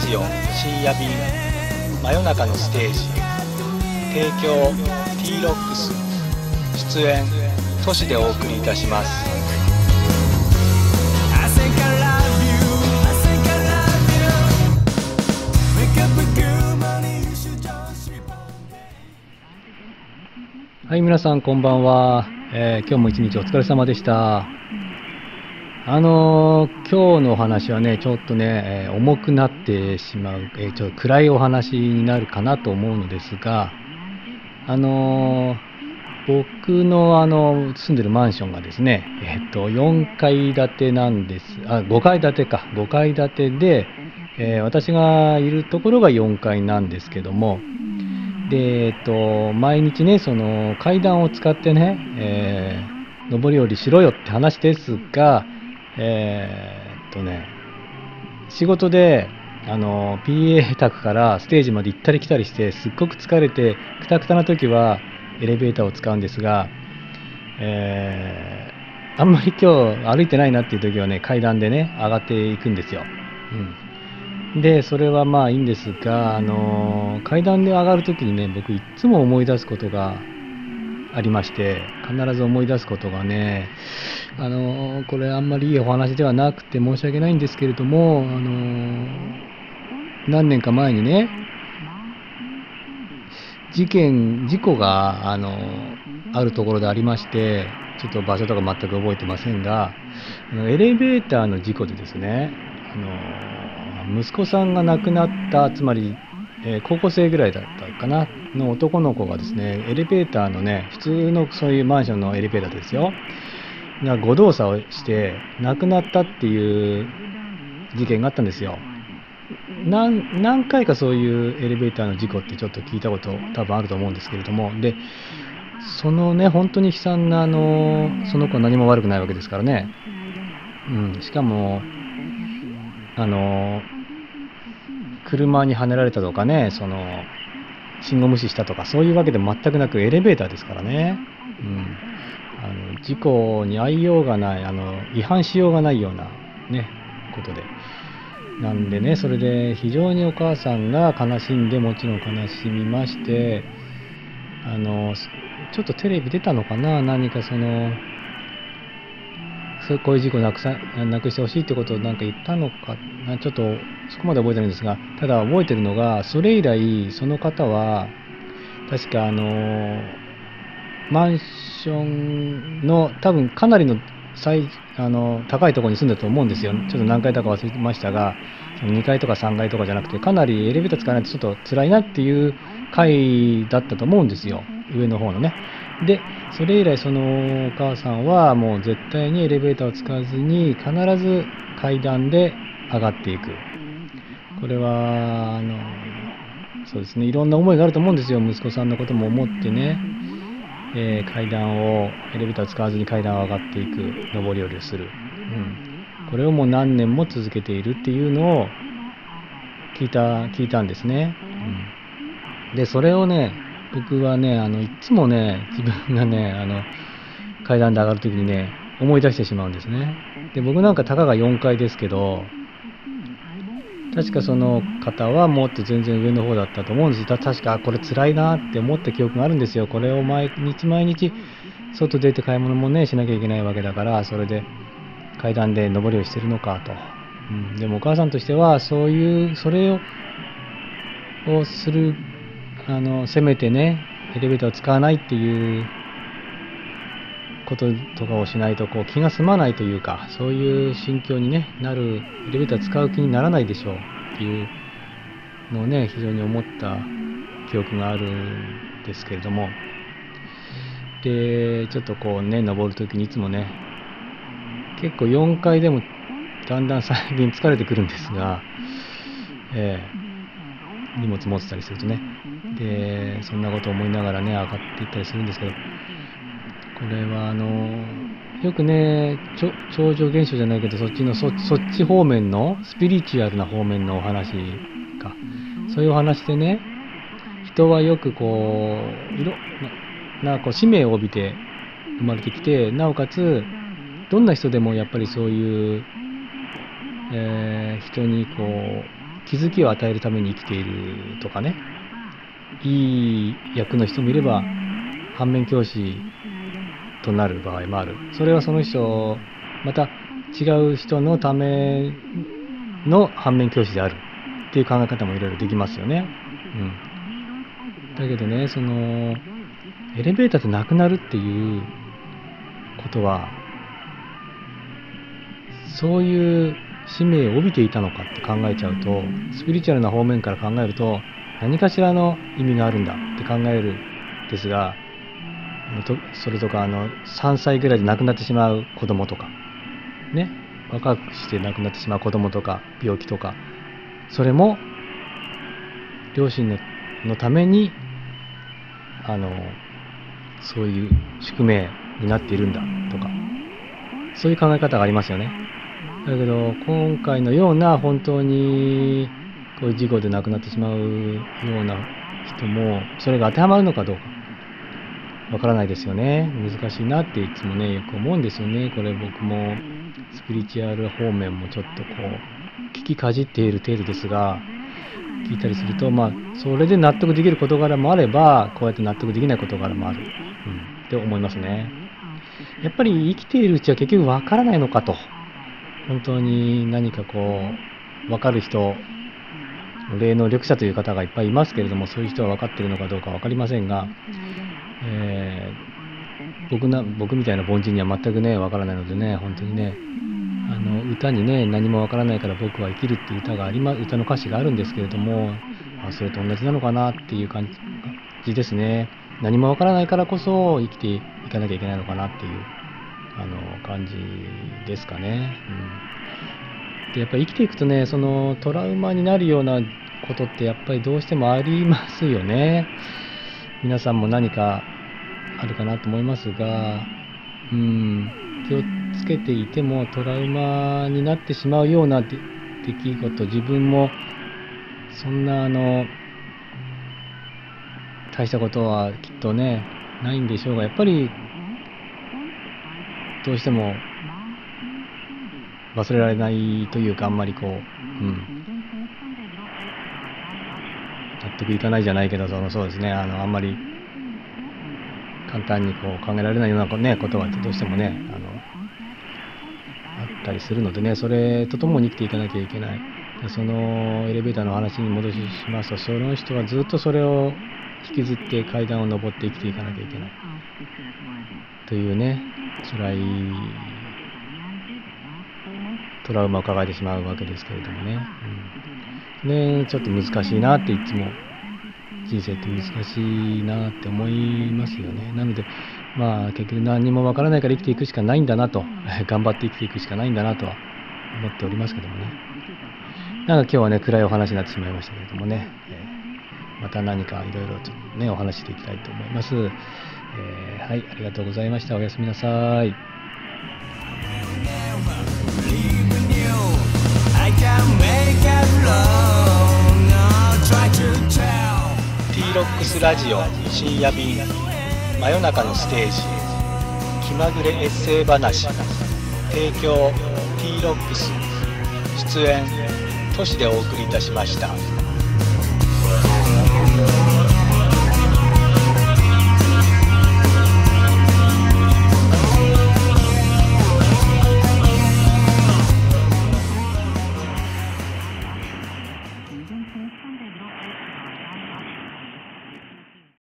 ジオ深夜便真夜中のステージ提供 T ロックス出演都市でお送りいたします。はい皆さんこんばんは、えー、今日も一日お疲れ様でした。あのー、今日のお話はね、ちょっとね、えー、重くなってしまう、えー、ちょっと暗いお話になるかなと思うのですが、あの僕のあの住んでるマンションがですね、えっと、4階建てなんです、あ、5階建てか、5階建てで、え私がいるところが4階なんですけども、で、えっと、毎日ね、その階段を使ってね、え上り下りしろよって話ですが、えー、っとね、仕事で、あの、PA 宅からステージまで行ったり来たりして、すっごく疲れて、くたくたな時はエレベーターを使うんですが、えー、あんまり今日歩いてないなっていう時はね、階段でね、上がっていくんですよ。うん。で、それはまあいいんですが、あの階段で上がるときにね、僕いつも思い出すことがありまして、必ず思い出すことがね、あのこれあんまりいいお話ではなくて申し訳ないんですけれども、あの何年か前にね、事件、事故が、あのあるところでありまして、ちょっと場所とか全く覚えてませんが、エレベーターの事故でですね、あの息子さんが亡くなった、つまりえー、高校生ぐらいだったかな、の男の子がですね、エレベーターのね、普通のそういうマンションのエレベーターですよ、が誤動作をして亡くなったっていう事件があったんですよ。何何回かそういうエレベーターの事故ってちょっと聞いたこと多分あると思うんですけれども、で、そのね、本当に悲惨な、あの、その子何も悪くないわけですからね。うん、しかも、あの、車にはねられたとかね、その、信号無視したとか、そういうわけで全くなくエレベーターですからね。うん。あの、事故に遭いようがない、あの、違反しようがないような、ね、ことで。なんでね、それで非常にお母さんが悲しんで、もちろん悲しみまして、あの、ちょっとテレビ出たのかな何かその、そうこういう事故なくさなくしてほしいってことをなんか言ったのかなちょっとそこまで覚えてるんですがただ覚えてるのがそれ以来その方は確かあのマンションの多分かなりの最あの高いところに住んでると思うんですよ。ちょっと何階だか忘れてましたが、2階とか3階とかじゃなくて、かなりエレベーター使わないとちょっと辛いなっていう階だったと思うんですよ。上の方のね。で、それ以来そのお母さんはもう絶対にエレベーターを使わずに必ず階段で上がっていく。これは、あの、そうですね、いろんな思いがあると思うんですよ。息子さんのことも思ってね。えー、階段を、エレベーターを使わずに階段を上がっていく、上り下りをする。うん。これをもう何年も続けているっていうのを聞いた、聞いたんですね。うん。で、それをね、僕はね、あの、いつもね、自分がね、あの、階段で上がるときにね、思い出してしまうんですね。で、僕なんかたかが4階ですけど、確かその方はもっと全然上の方だったと思うんですよ。確か、これ辛いなって思った記憶があるんですよ。これを毎日毎日、外出て買い物もね、しなきゃいけないわけだから、それで階段で上りをしてるのかと。うん、でもお母さんとしては、そういう、それを、をするあの、せめてね、エレベーターを使わないっていうこととかをしないとこう気が済まないというか、そういう心境に、ね、なる、エレベーター使う気にならないでしょうっていうのをね、非常に思った記憶があるんですけれども、で、ちょっとこうね、登るときにいつもね、結構4階でもだんだん最近疲れてくるんですが、えー、荷物持ってたりするとね、で、そんなことを思いながらね、上がっていったりするんですけど、これはあの、よくね、超常現象じゃないけど、そっちのそ、そっち方面の、スピリチュアルな方面のお話か、そういうお話でね、人はよくこう、いろ、な、なこう使命を帯びて生まれてきて、なおかつ、どんな人でもやっぱりそういう、えー、人にこう、気づきを与えるために生きているとかね。いい役の人もいれば反面教師となる場合もある。それはその人また違う人のための反面教師である。っていう考え方もいろいろできますよね。うん、だけどねそのエレベーターってなくなるっていうことはそういう使命を帯びていたのかって考えちゃうとスピリチュアルな方面から考えると何かしらの意味があるんだって考えるんですがそれとかあの3歳ぐらいで亡くなってしまう子供とかね若くして亡くなってしまう子供とか病気とかそれも両親ののためにあのそういう宿命になっているんだとかそういう考え方がありますよね。だけど今回のような本当にこういう事故で亡くなってしまうような人もそれが当てはまるのかどうかわからないですよね。難しいなっていつもねよく思うんですよね。これ僕もスピリチュアル方面もちょっとこう聞きかじっている程度ですが聞いたりするとまあそれで納得できる事柄もあればこうやって納得できない事柄もある、うん、って思いますね。やっぱり生きているうちは結局わからないのかと。本当に何かこう分かる人霊能力者という方がいっぱいいますけれどもそういう人は分かっているのかどうか分かりませんが、えー、僕な僕みたいな凡人には全くね分からないのでね本当にねあの歌にね何も分からないから僕は生きるっていう歌がありま歌の歌詞があるんですけれども、あ、それと同じなのかなっていう感じですね。何も分からないからこそ生きていかなきゃいけないのかなっていうあの感じですかね。うん、でやっぱり生きていくとねそのトラウマになるようなことってやっぱりどうしてもありますよね。皆さんも何かあるかなと思いますが、うん、気をつけていてもトラウマになってしまうような出来事自分もそんなあの大したことはきっとねないんでしょうがやっぱりどうしても忘れられないというかあんまりこう、うん、納得いかないじゃないけどそのそうですね。あのあんまり簡単にこう考えられないような、ね、ことはどうしてもねあのあったりするのでねそれとともに生きていかなきゃいけない。そのエレベーターの話に戻しますとその人はずっとそれを引きずって階段を上って生きていかなきゃいけないというね辛いトラウマを抱えてしまうわけですけれどもね。うん、ねちょっと難しいなっていつも人生って難しいなって思いますよね。なので、まあ結局何にもわからないから生きていくしかないんだなと、頑張って生きていくしかないんだなとは思っておりますけどもね。なんか今日はね、暗いお話になってしまいましたけれどもね、えー、また何かいろいろちょっとね、お話していきたいと思います。えー、はい、ありがとうございました。おやすみなさい。T ロックスラジオ深夜便真夜中のステージ気まぐれエッセイ話提供 T ロックス出演都市でお送りいたしました。